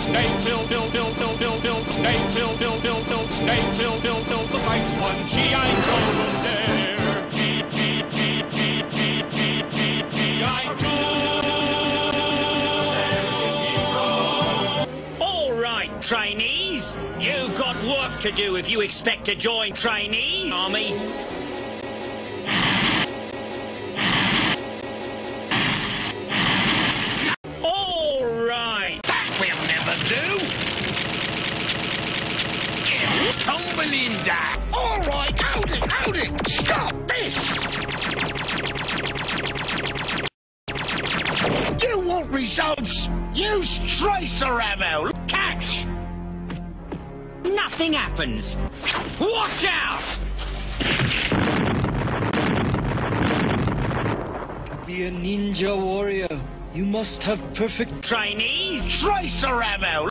Stay till, stay till, stay till, the G.I. Joe. Joe. All right, trainees. You've got work to do if you expect to join trainees army. Do. Tumblelinda! All right, hold it, hold it! Stop this! You want results? Use tracer ammo! Catch! Nothing happens. Watch out! Be a ninja warrior, you must have perfect Trainees, Tracer ammo!